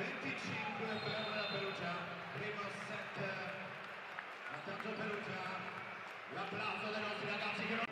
25 per Perugia, primo set, intanto Perugia, l'applauso dei nostri ragazzi che non...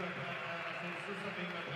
Gracias.